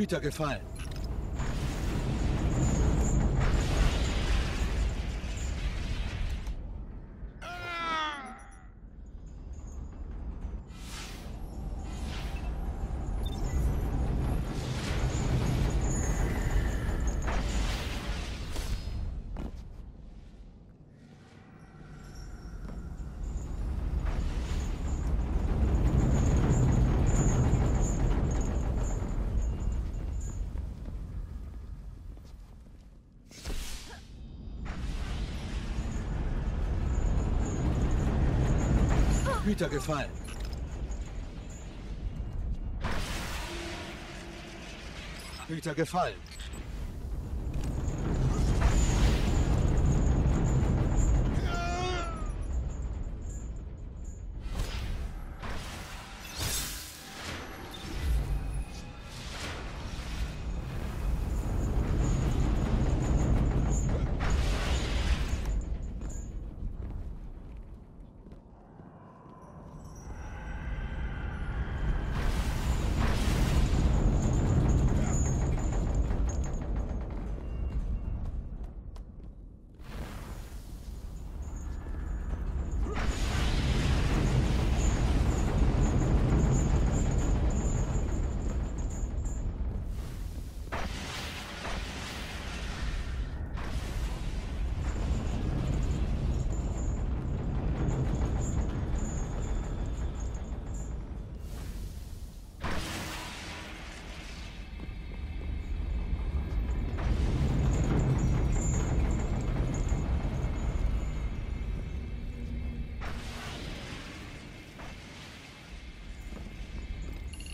Güter gefallen. runtergefallen. Hüter gefallen.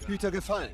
Güter gefallen.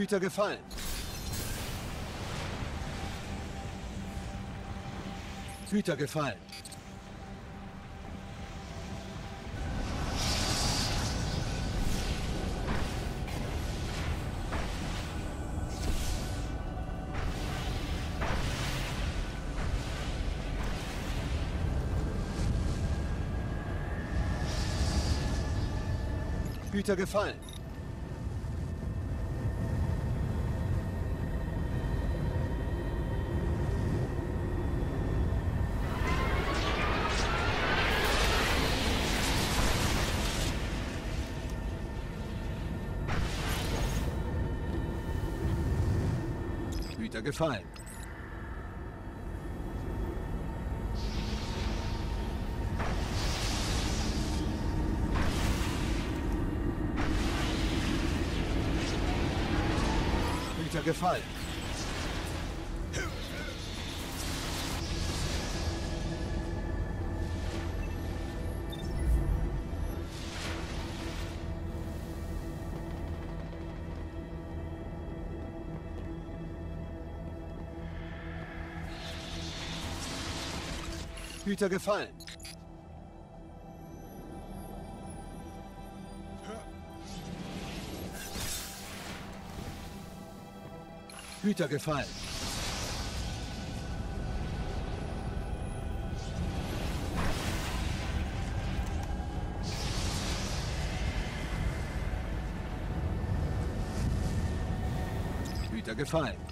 Güter gefallen. Güter gefallen. Güter gefallen. Anbieter gefallen. gefallen. Güter gefallen. Güter gefallen. Güter gefallen.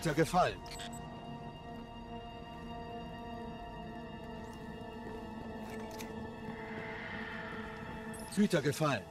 Güter gefallen. Güter gefallen.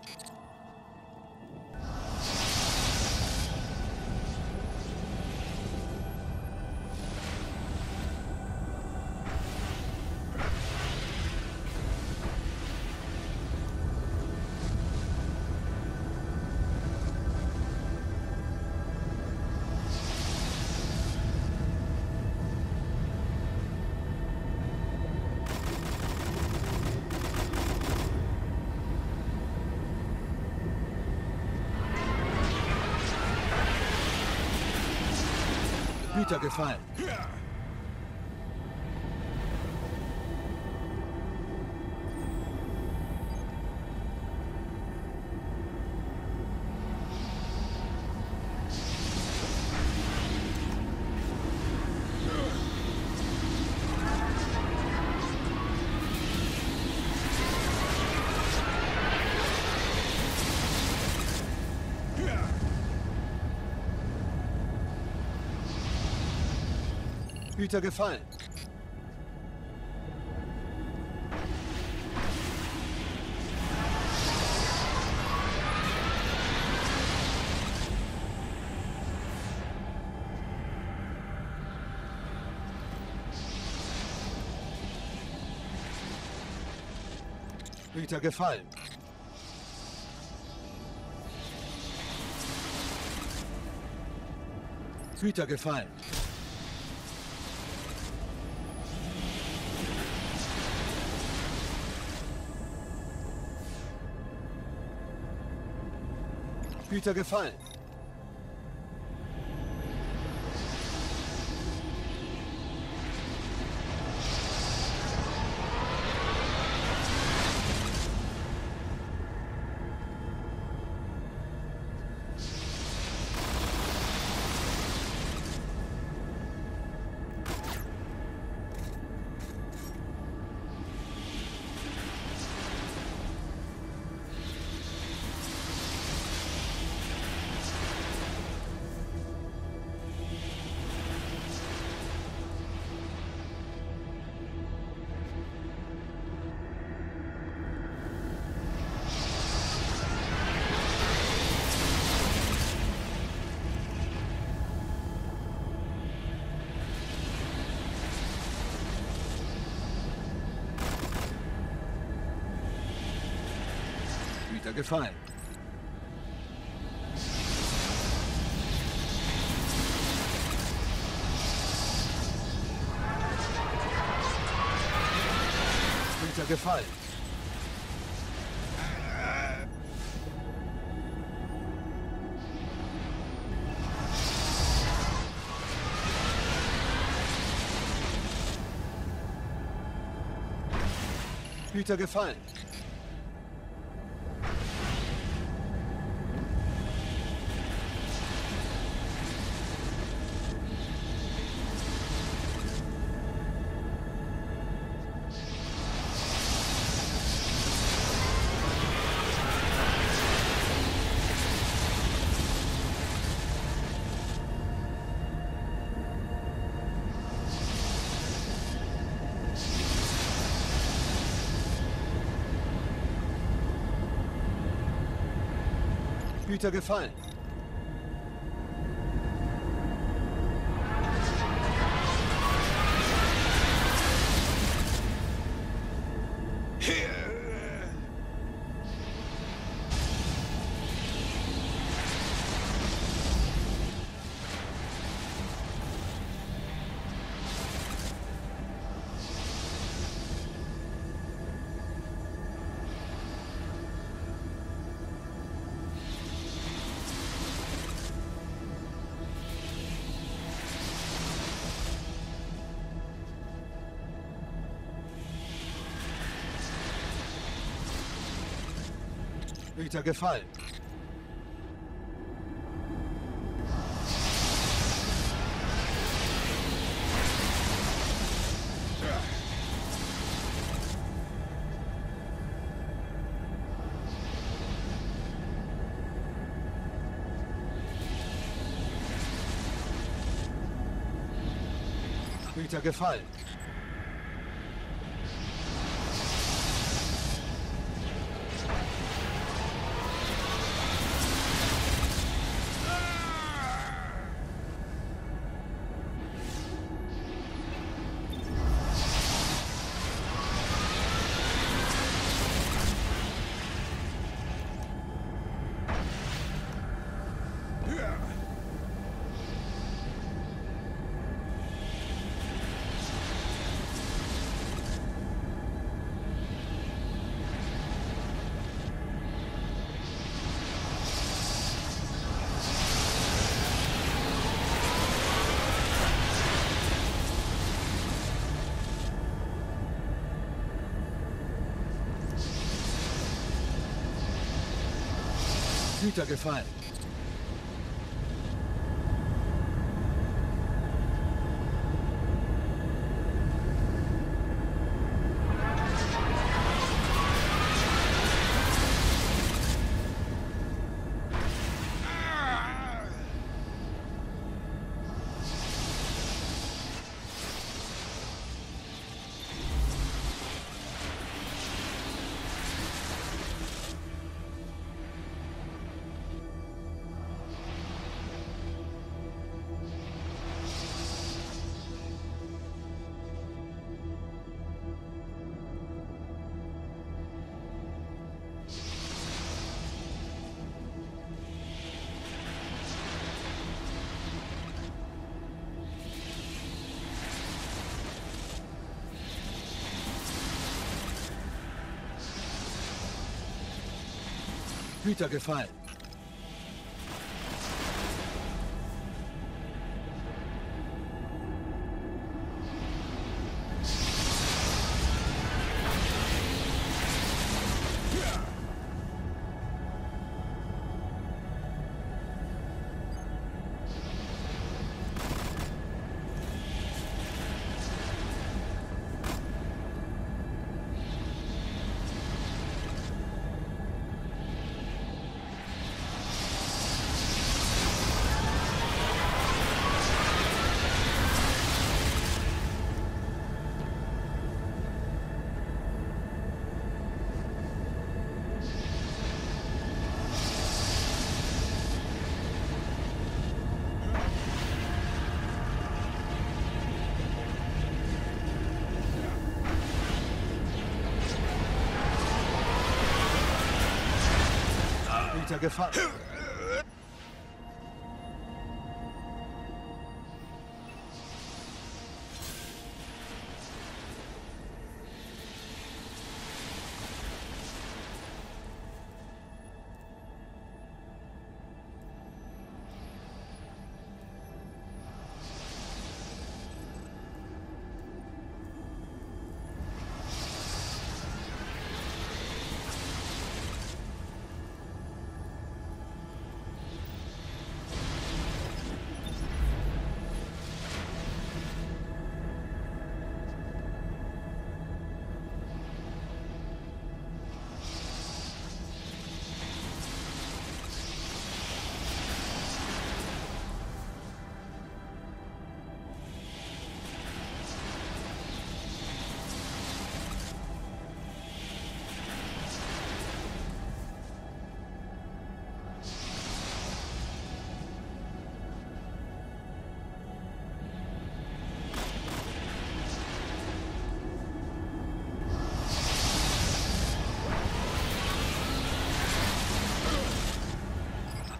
Hüter gefallen. Güter gefallen. Güter gefallen. Güter gefallen. Güter gefallen. Hüter gefallen. Hüter gefallen. Hüter gefallen. Hüter gefallen. Hüter gefallen. Hüter gefallen. Hüter gefallen. Hüter gefallen. Hüter gefallen.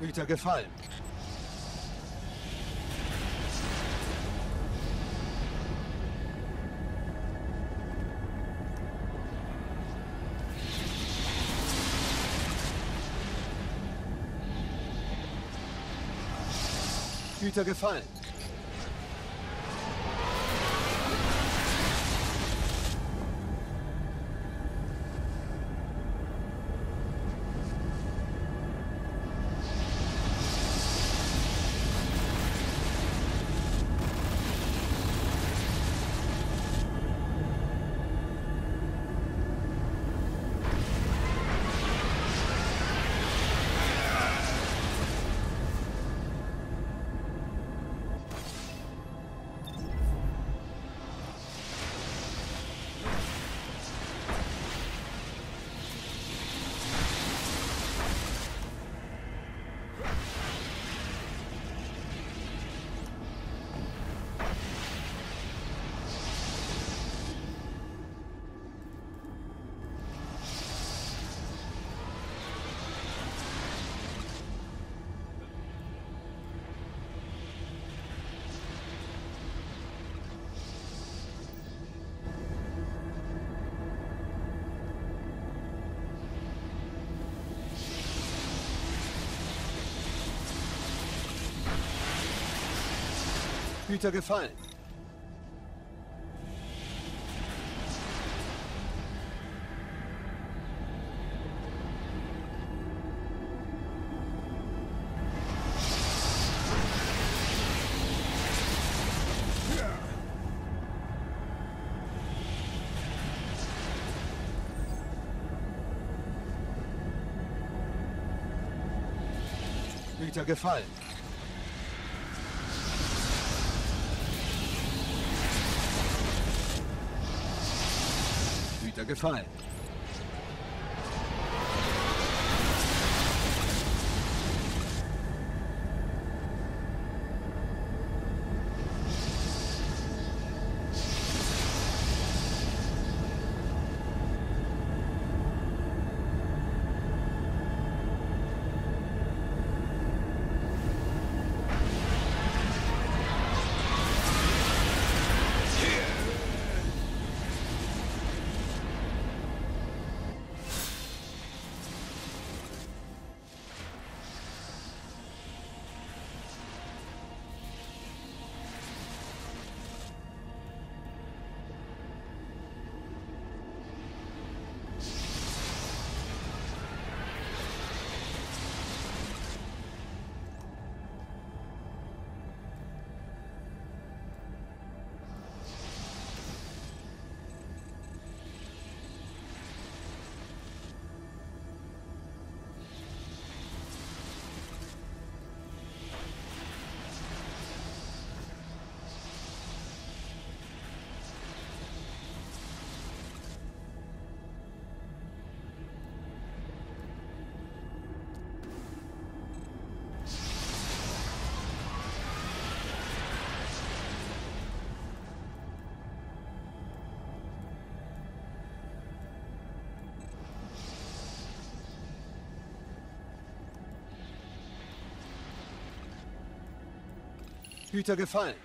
Hüter gefallen. Hüter gefallen. Hüter gefallen. Hüter gefallen. Gefallen. Hüter gefallen.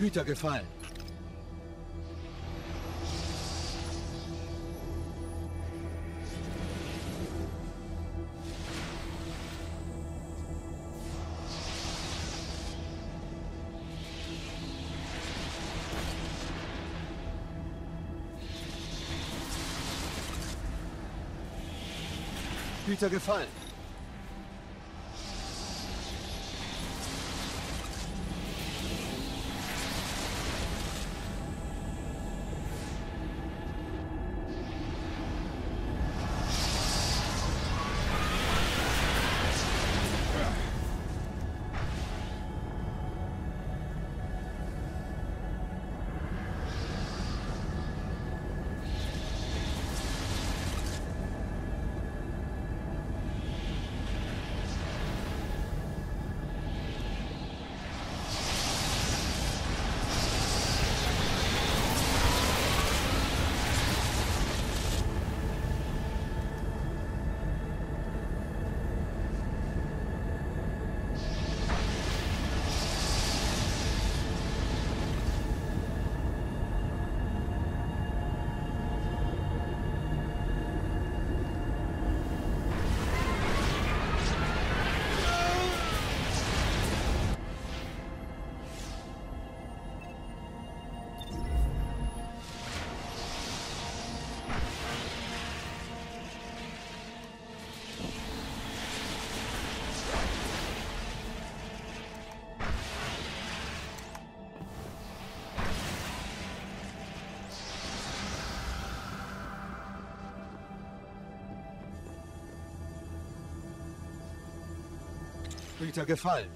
Hüter gefallen. Hüter gefallen. Hüter gefallen.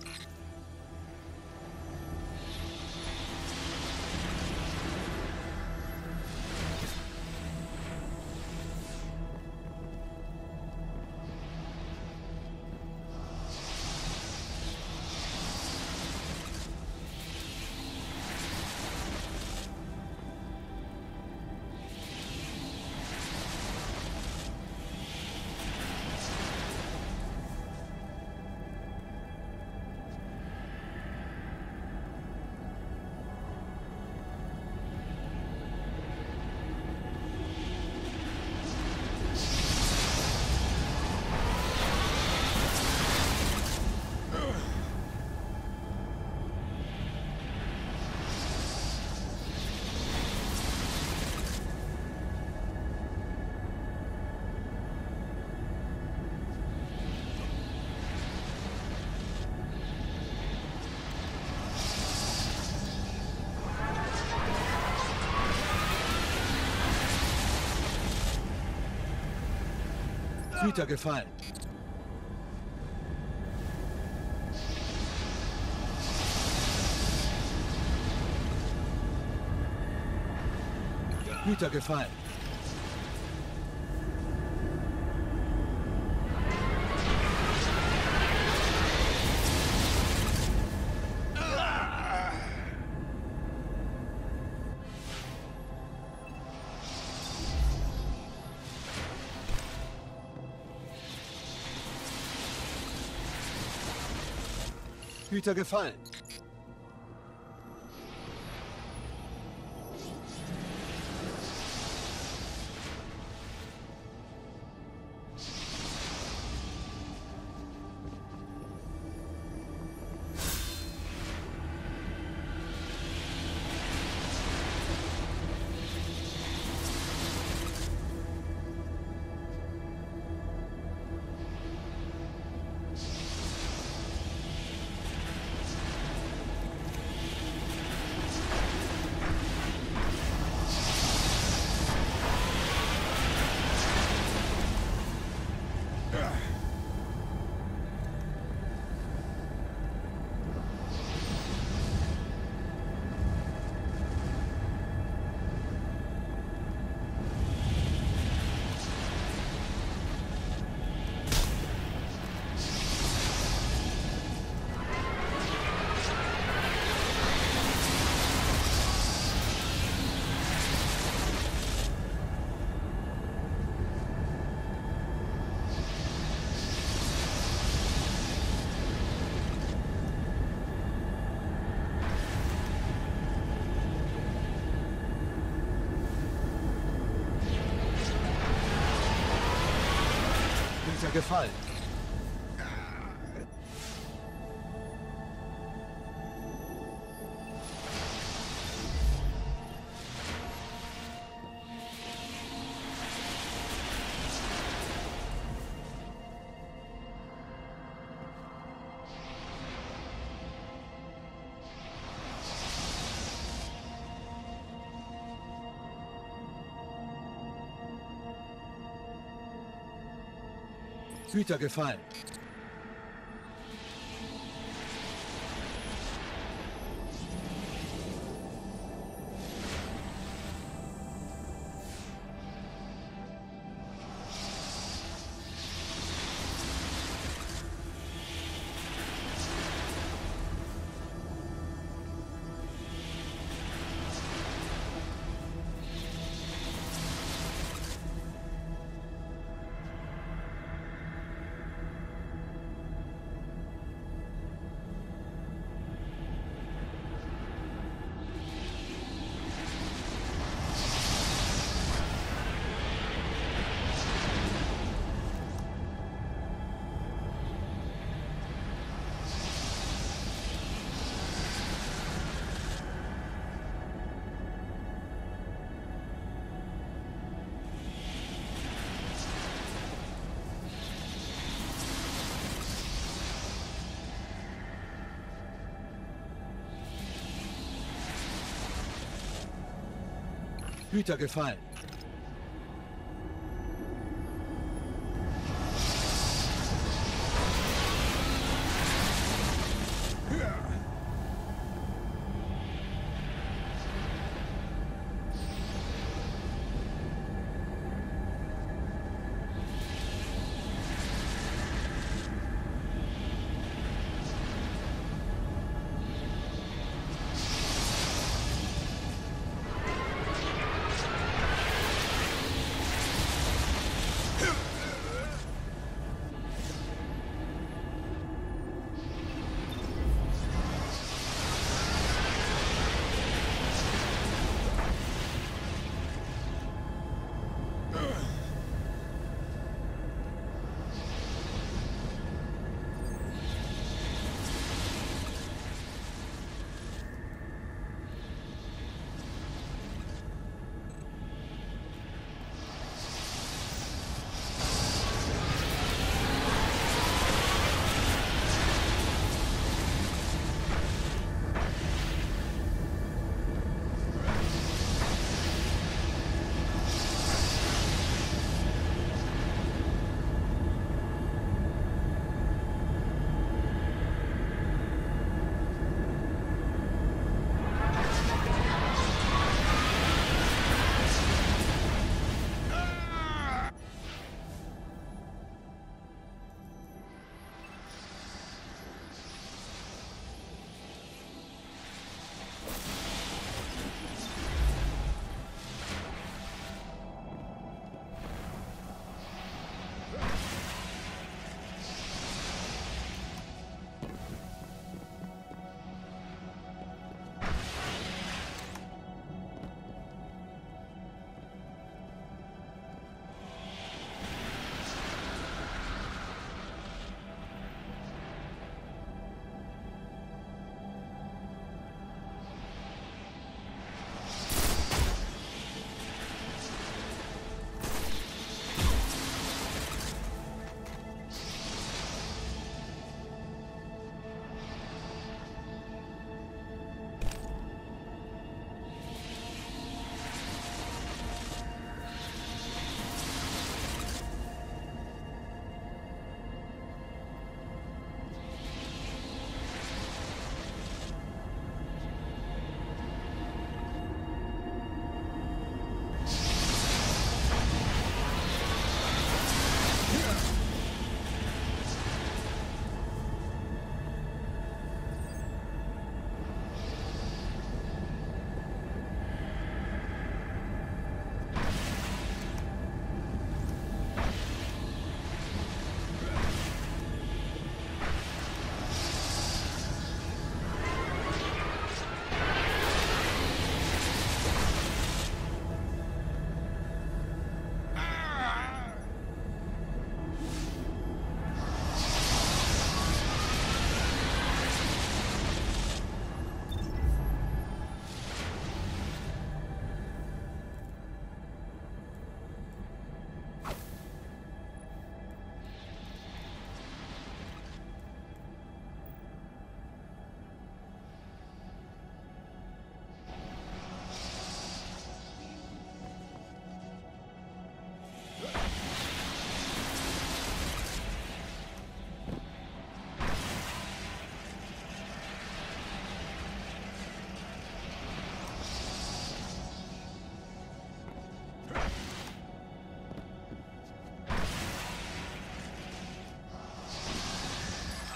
Hüter gefallen. Hüter gefallen. Hüter gefallen. Gefallen. Hüter gefallen. Hüter gefallen.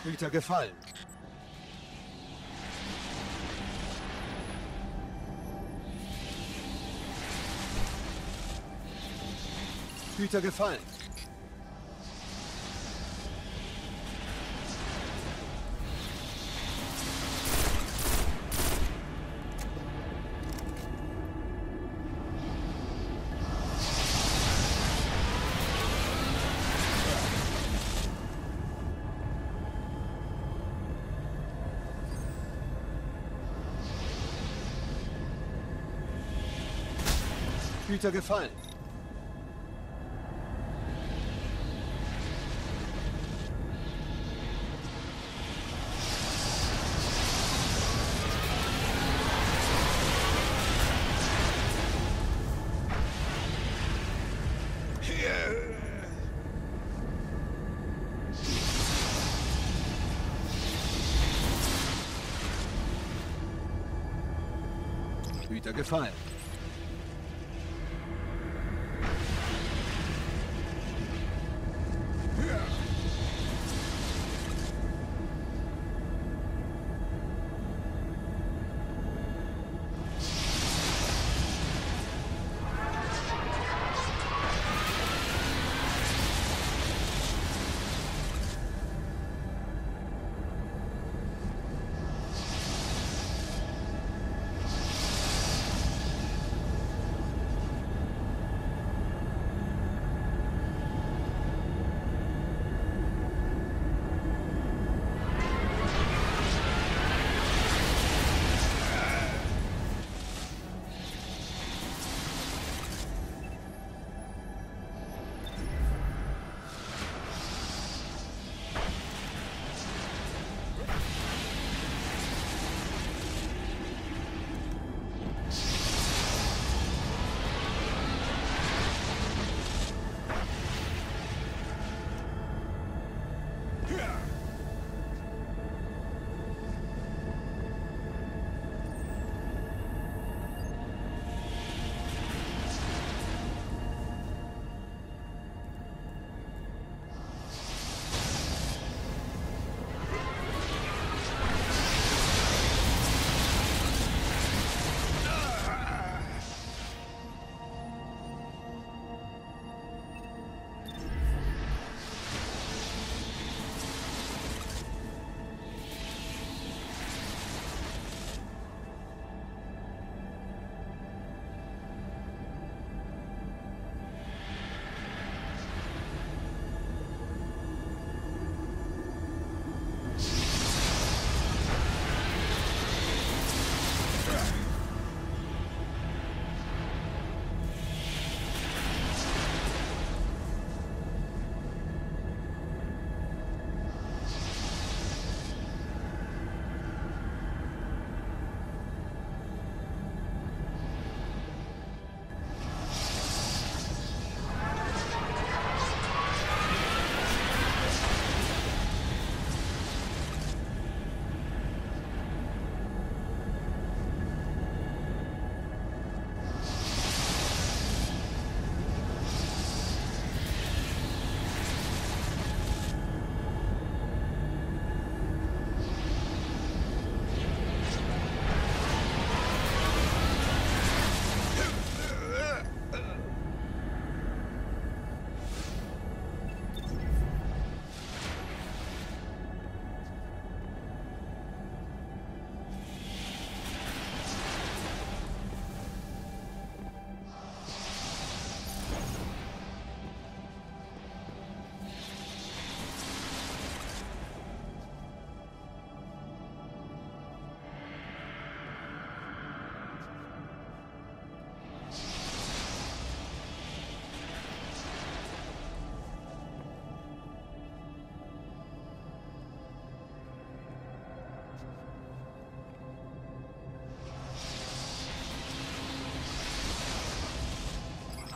Hüter gefallen. Hüter gefallen. Hüter gefallen. Hüter gefallen.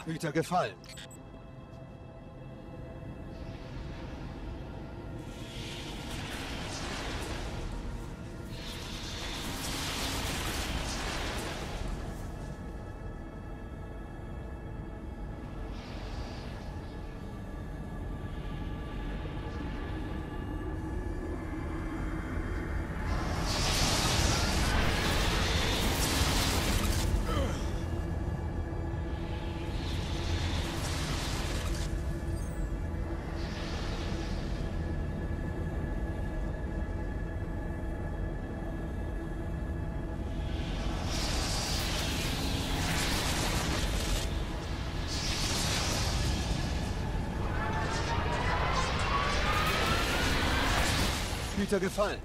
Hüter gefallen. Hüter gefallen.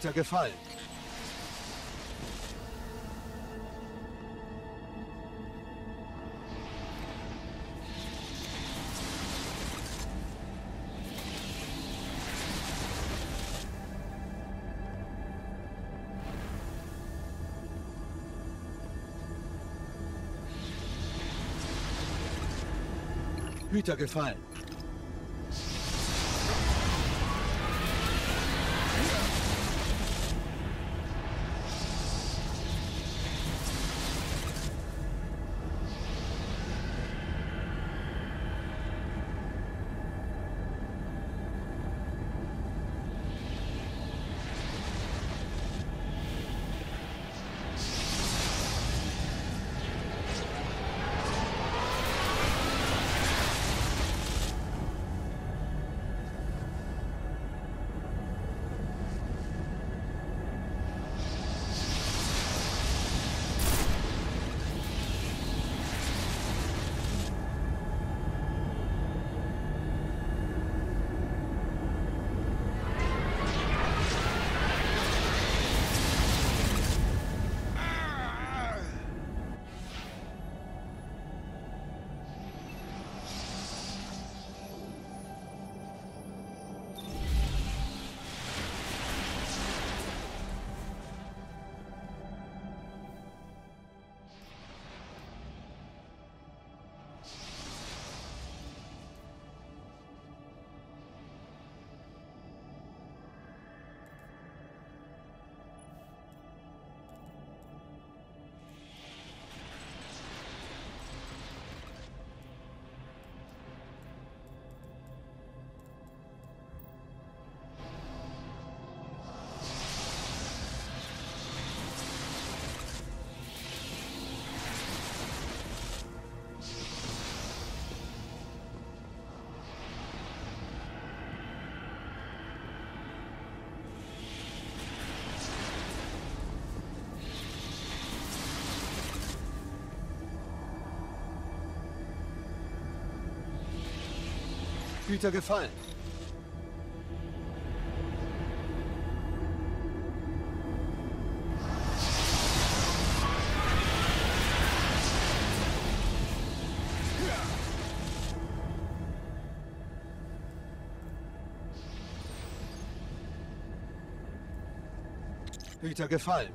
Hüter gefallen. Hüter gefallen. Hüter gefallen. Hüter gefallen.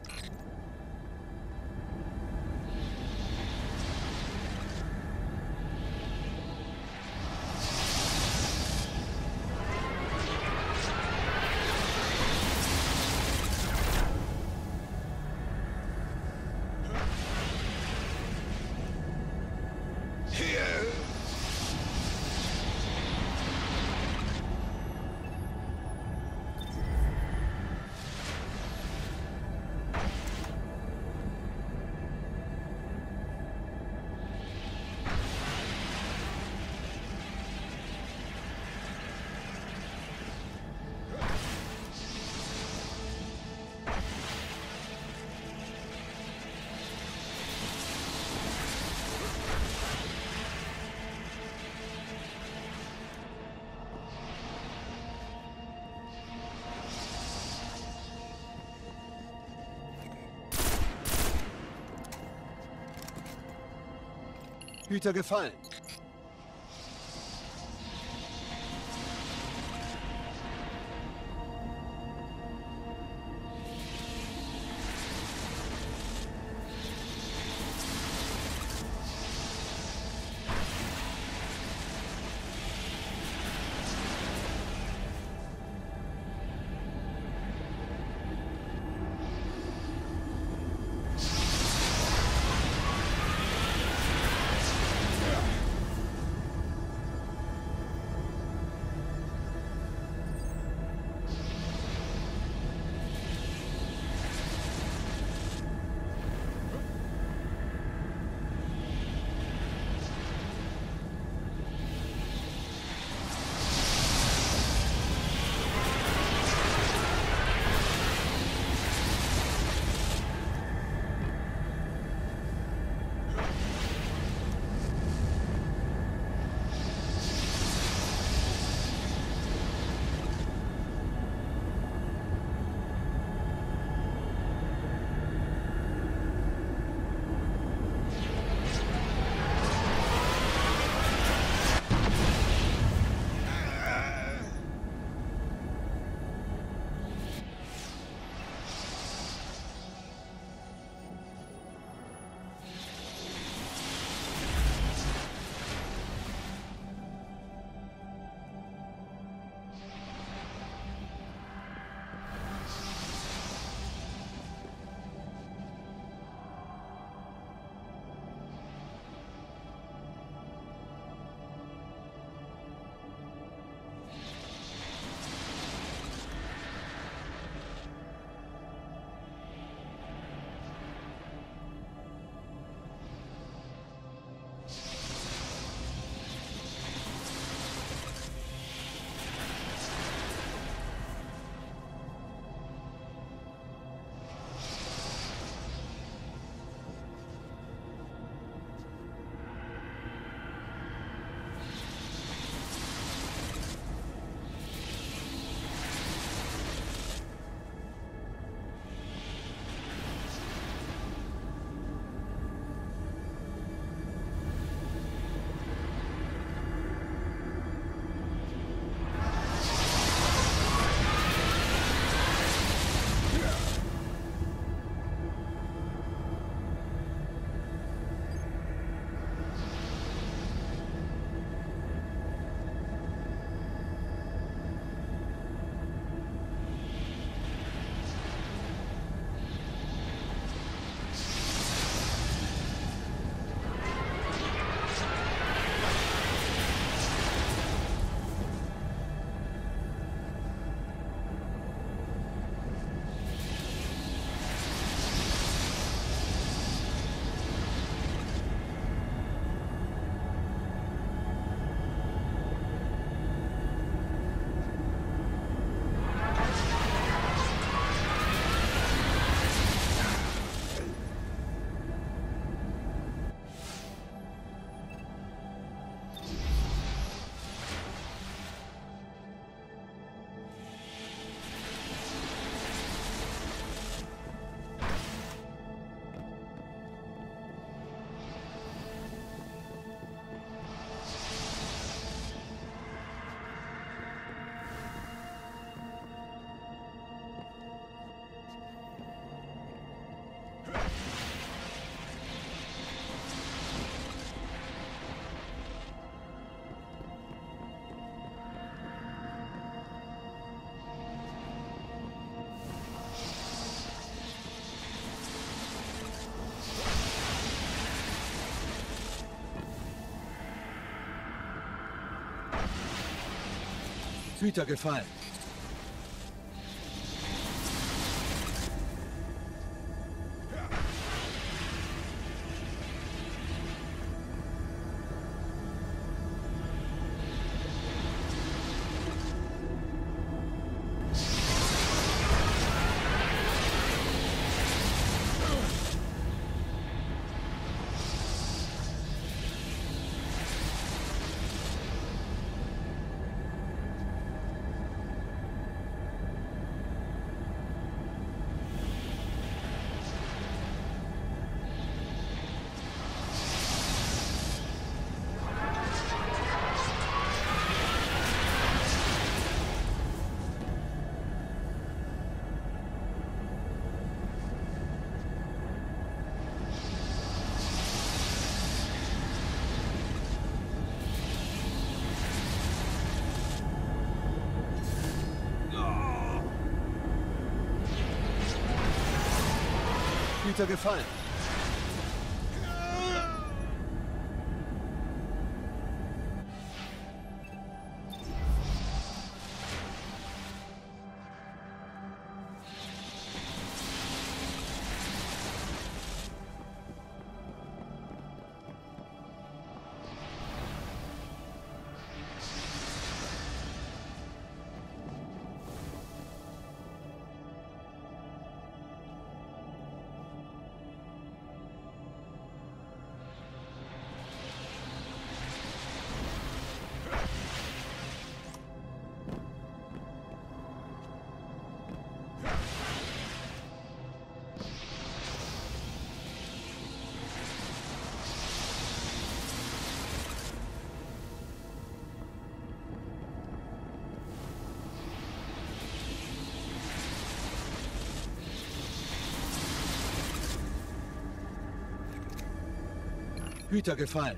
Hüter gefallen. Hüter gefallen. Hüter gefallen. Hüter gefallen.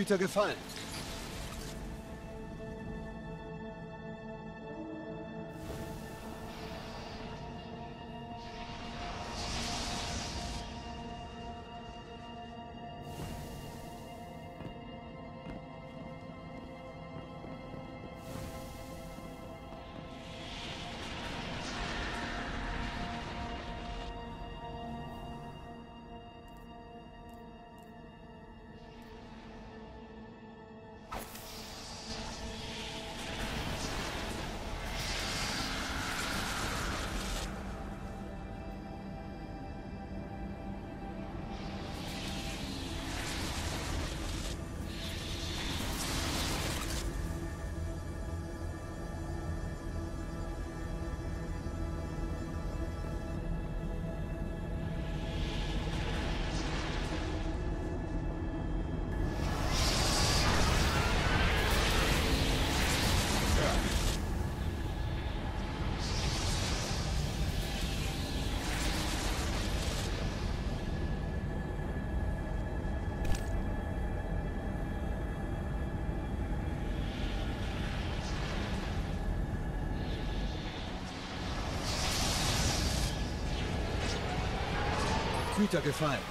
Hüter gefallen. Hüter gefallen.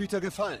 Hüter gefallen.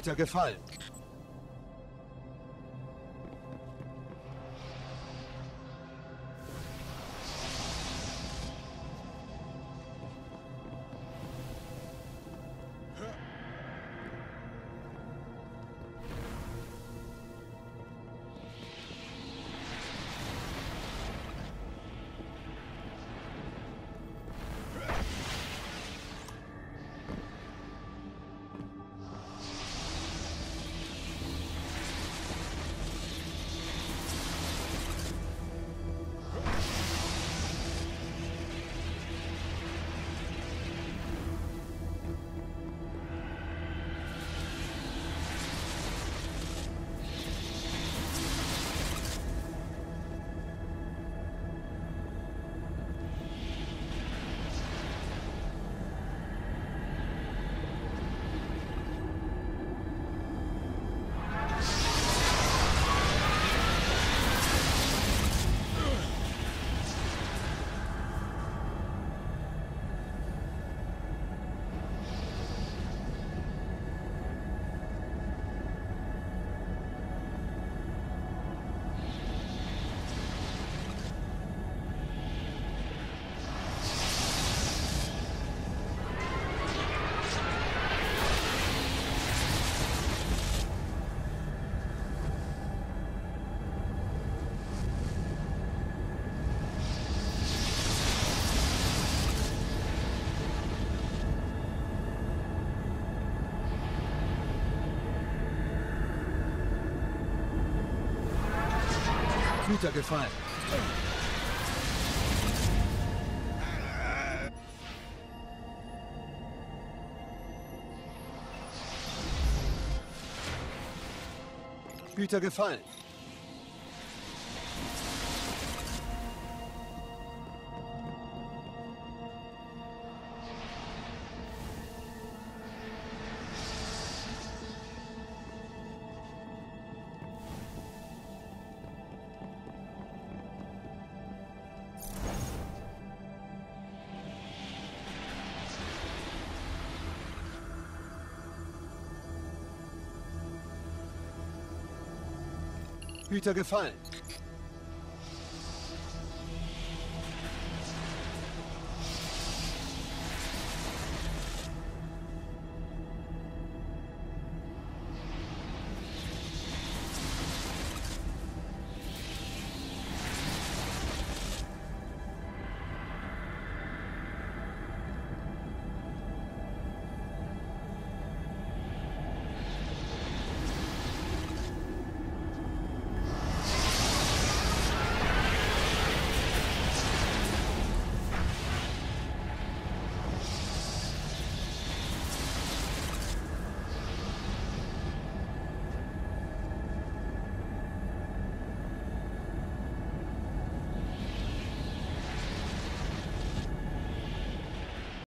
Hüter gefallen. Hüter gefallen. Hüter gefallen. Hüter gefallen.